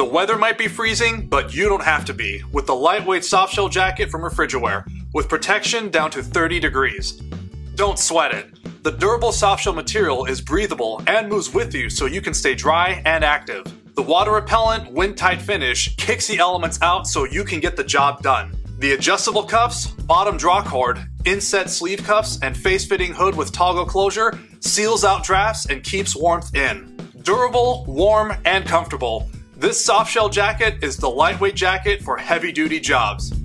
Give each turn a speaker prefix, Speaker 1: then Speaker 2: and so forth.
Speaker 1: The weather might be freezing, but you don't have to be with the lightweight softshell jacket from Refrigiwear, with protection down to 30 degrees. Don't sweat it. The durable softshell material is breathable and moves with you so you can stay dry and active. The water repellent, wind tight finish kicks the elements out so you can get the job done. The adjustable cuffs, bottom draw cord, inset sleeve cuffs, and face fitting hood with toggle closure seals out drafts and keeps warmth in. Durable, warm, and comfortable. This softshell jacket is the lightweight jacket for heavy duty jobs.